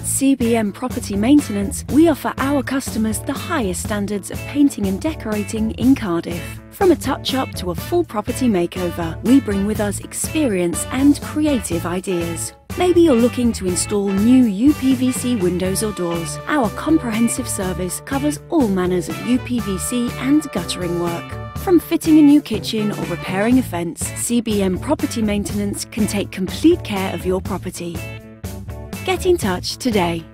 At CBM Property Maintenance, we offer our customers the highest standards of painting and decorating in Cardiff. From a touch up to a full property makeover, we bring with us experience and creative ideas. Maybe you're looking to install new UPVC windows or doors. Our comprehensive service covers all manners of UPVC and guttering work. From fitting a new kitchen or repairing a fence, CBM Property Maintenance can take complete care of your property. Get in touch today.